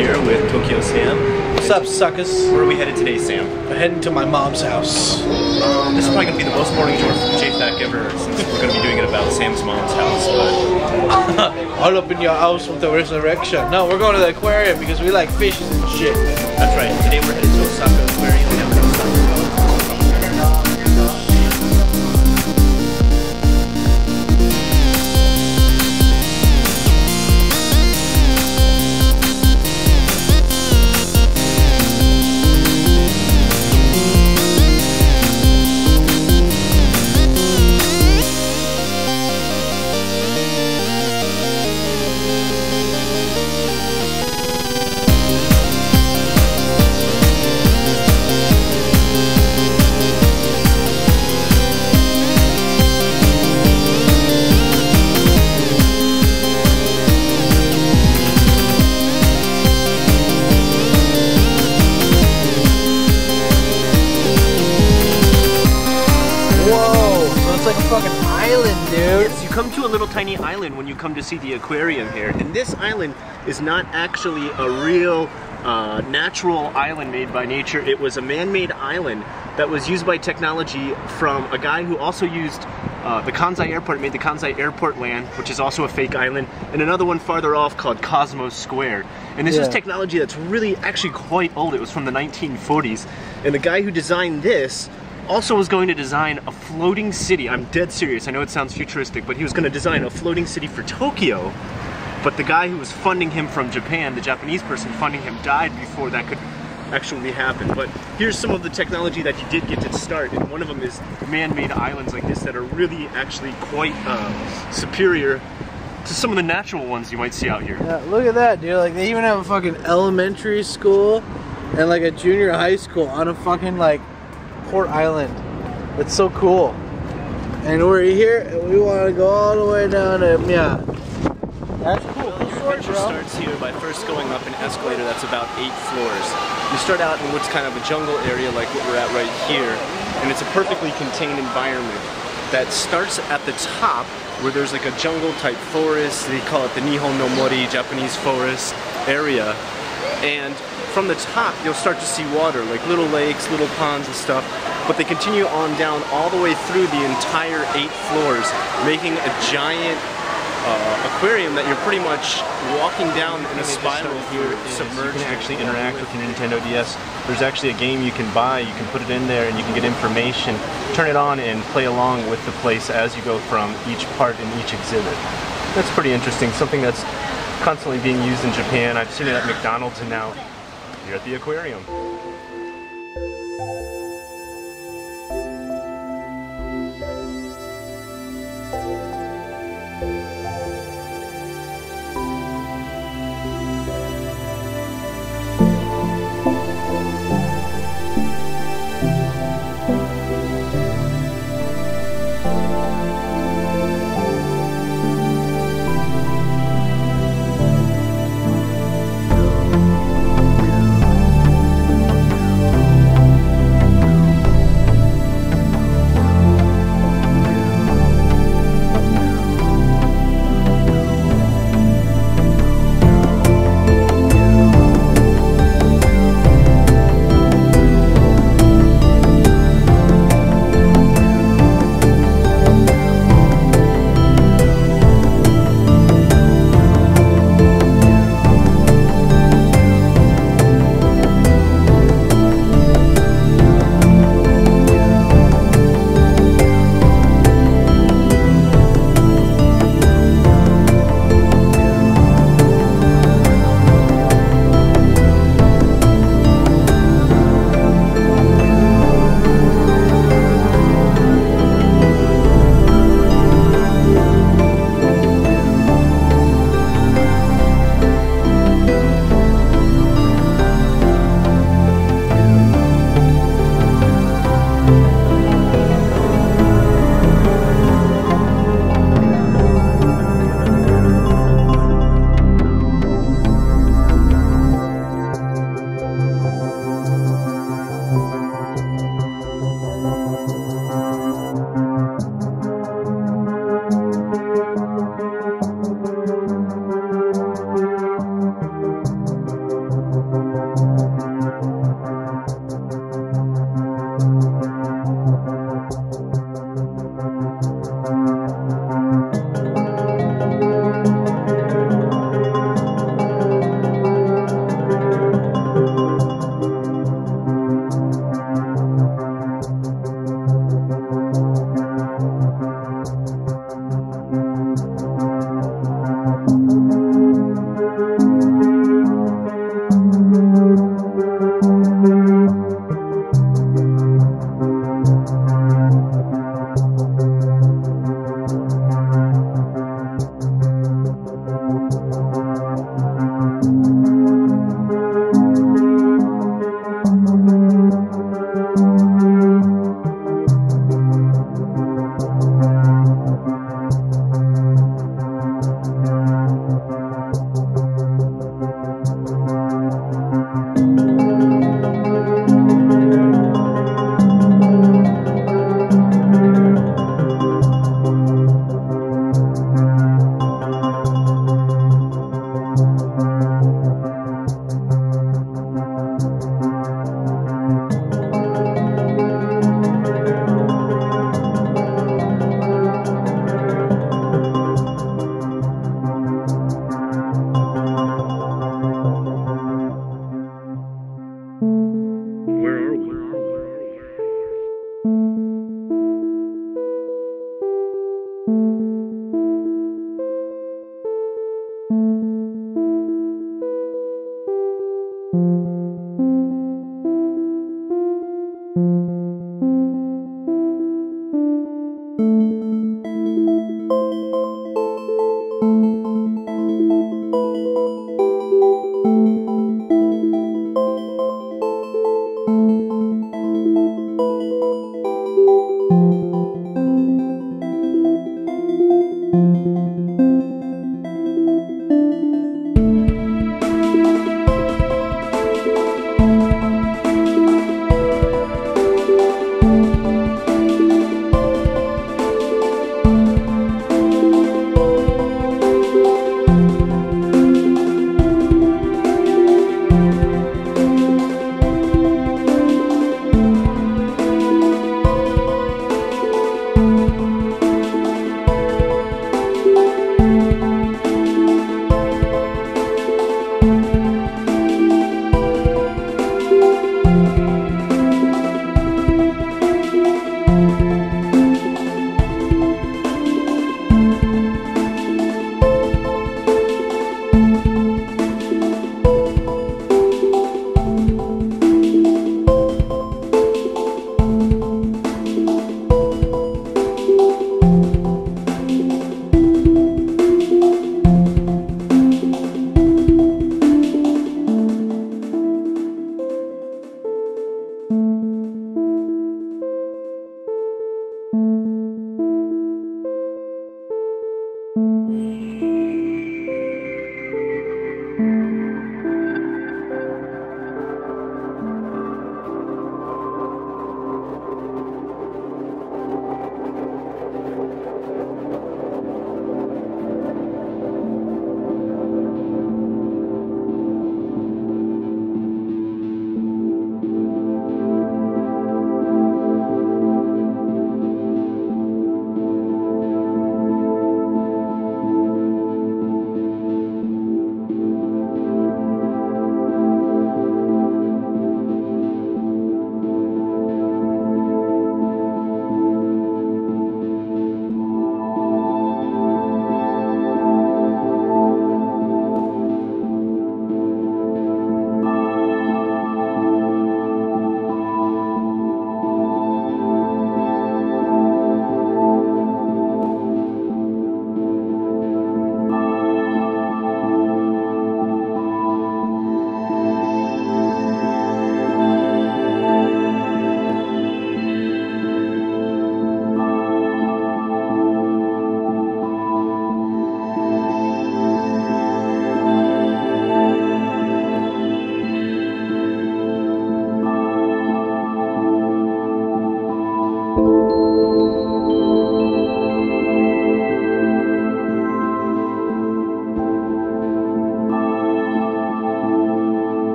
here with Tokyo Sam. What's up, suckers? Where are we headed today, Sam? We're heading to my mom's house. Um, this is probably going to be the most boring JFAQ ever since we're going to be doing it about Sam's mom's house, but... All up in your house with the resurrection. No, we're going to the aquarium because we like fishes and shit. That's right. Today we're headed to Osaka Aquarium island, dude. Yes, you come to a little tiny island when you come to see the aquarium here. And this island is not actually a real uh, natural island made by nature. It was a man-made island that was used by technology from a guy who also used uh, the Kansai airport, made the Kansai airport land, which is also a fake island, and another one farther off called Cosmos Square. And this is Yeah. technology that's really actually quite old. It was from the 1940s. And the guy who designed this also was going to design a floating city. I'm dead serious. I know it sounds futuristic, but he was going to design a floating city for Tokyo. But the guy who was funding him from Japan, the Japanese person funding him, died before that could actually happen. But here's some of the technology that he did get to start, and one of them is man-made islands like this that are really actually quite uh, superior to some of the natural ones you might see out here. Yeah, look at that, dude. Like, they even have a fucking elementary school and like a junior high school on a fucking like port island. It's so cool. And we're here and we want to go all the way down to, yeah. That's cool. Well, your adventure starts here by first going up an escalator that's about eight floors. You start out in what's kind of a jungle area like what we're at right here, and it's a perfectly contained environment that starts at the top where there's like a jungle type forest, they call it the Nihon no Mori Japanese forest area, and from the top you'll start to see water, like little lakes, little ponds and stuff, but they continue on down all the way through the entire eight floors, making a giant uh, aquarium that you're pretty much walking down in a spiral here, submerged. You can actually interact with your Nintendo DS. There's actually a game you can buy. You can put it in there and you can get information, turn it on, and play along with the place as you go from each part in each exhibit. That's pretty interesting. Something that's constantly being used in Japan. I've seen it at McDonald's and now here at the aquarium.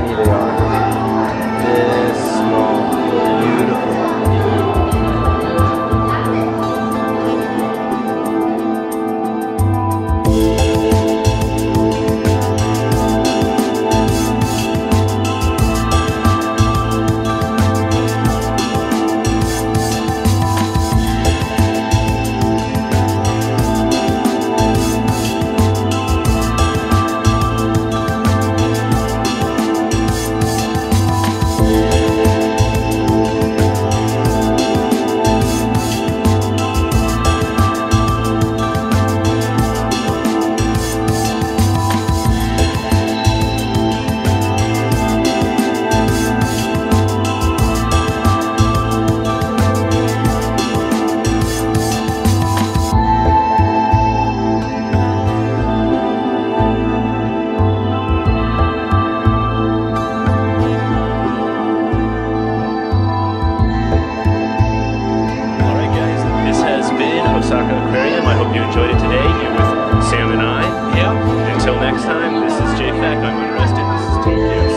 你的呀。enjoyed it today here with Sam and I. Yeah. Until next time, this is JFAQ. I'm Unrested. This is Tokyo.